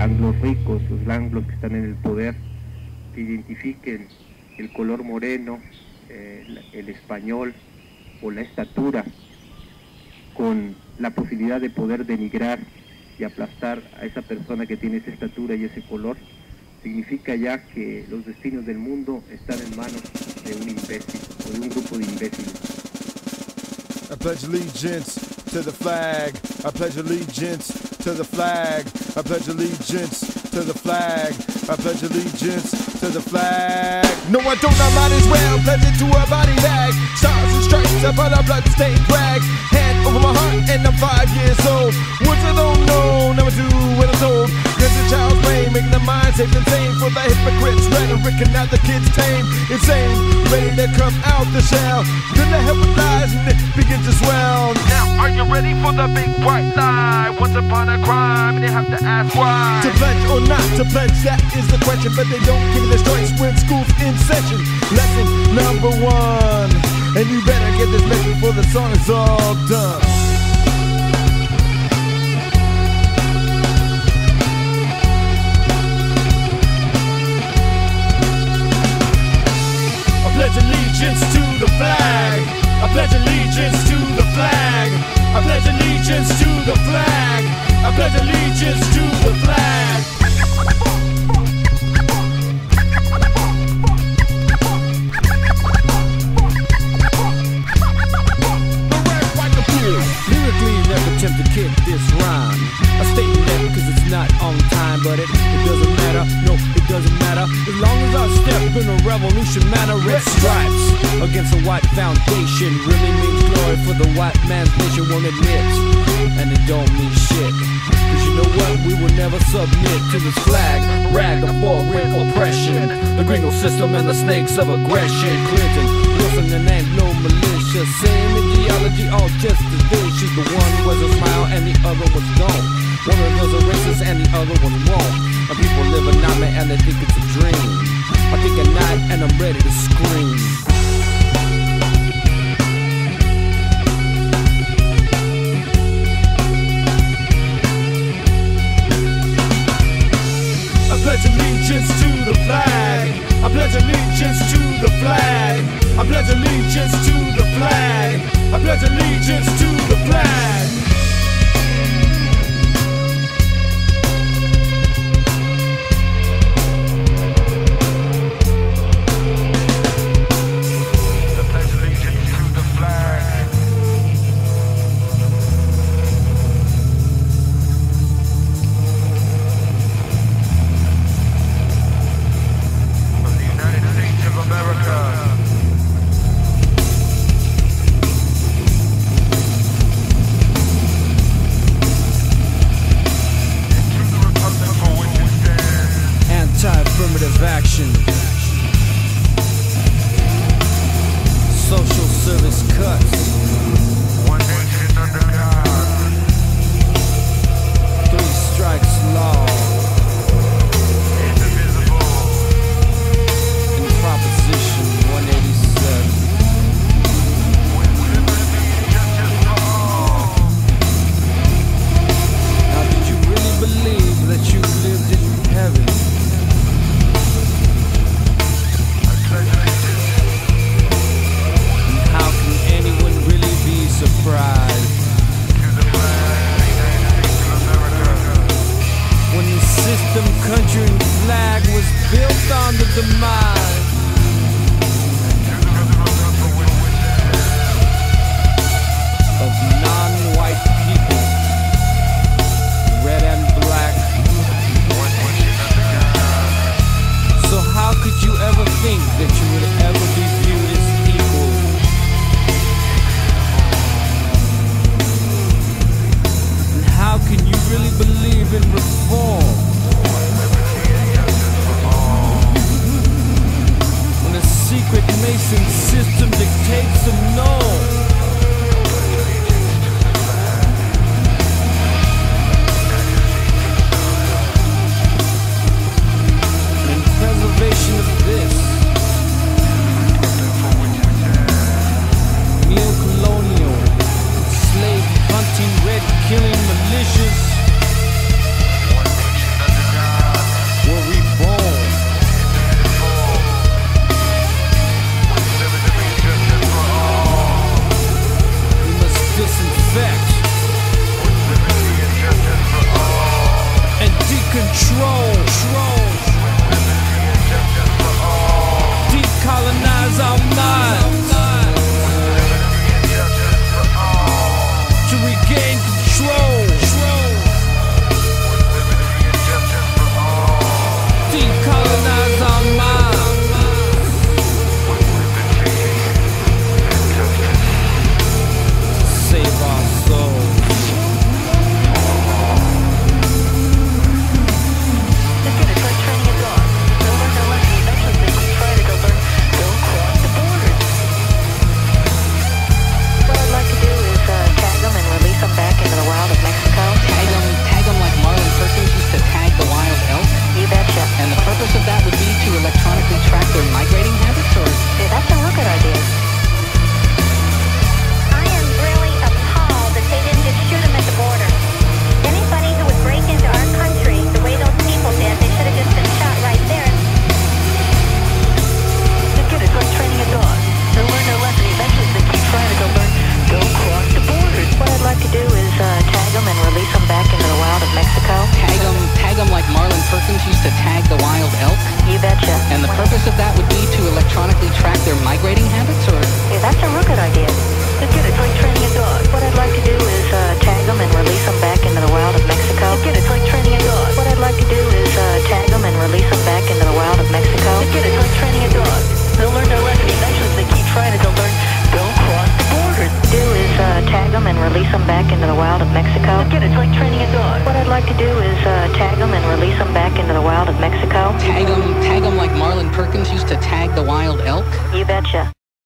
anglos ricos, los anglos que están en el poder, que identifiquen el color moreno, eh, el español o la estatura con la posibilidad de poder denigrar y aplastar a esa persona que tiene esa estatura y ese color, significa ya que los destinos del mundo están en manos de un imbécil o de un grupo de imbéciles. To the flag. I pledge allegiance to the flag. I pledge allegiance to the flag. I pledge allegiance to the flag. No, I don't, I might as well pledge it to a body bag. Stars and stripes upon a blood-stained rag. Hand over my heart and I'm five years old. Words I don't know, never do what I'm told. Cause a child's brain making the mind safe and sane for the hypocrites. Rhetoric and now the kids tame. Insane, ready to come out the shell. The hell with lies for the big white lie? Once upon a crime, and you have to ask why. To pledge or not to pledge, that is the question. But they don't give the choice when school's in session. Lesson number one. And you better get this message before the song is all done. I pledge allegiance to the flag. I pledge allegiance. I pledge allegiance to the flag. I pledge allegiance to the flag. Never to kick this rhyme. I state because it's not on time, but it, it doesn't matter. No, it doesn't matter. As long as I in a revolution manner, red stripes against a white foundation really means glory for the white man's nation won't admit. And it don't mean shit. Cause you know what? We will never submit to this flag. Rag of boring oppression. The gringo system and the snakes of aggression. Clinton, Wilson, and no militia. Same ideology, all just as vicious. The one was a smile and the other was gone. One of those are racist and the other was wrong. And people live a nightmare and they think it's a dream. I think at night and I'm ready to scream. I pledge allegiance to the flag. I pledge allegiance to the flag. I pledge allegiance to the flag. I pledge allegiance to the Service cuts. Country, flag was built on the demise system dictates a no. release them back into the wild of Mexico. Again, it's like training a dog. What I'd like to do is uh, tag them and release them back into the wild of Mexico. Tag them, tag them like Marlin Perkins used to tag the wild elk? You betcha.